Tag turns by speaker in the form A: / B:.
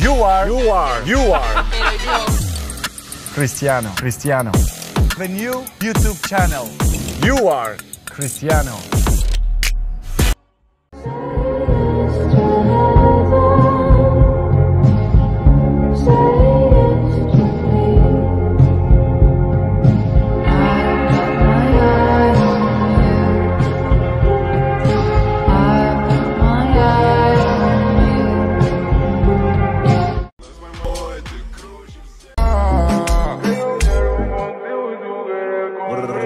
A: You are. You are. You are. Cristiano. Cristiano. The new YouTube channel. You are. Cristiano. Brrr.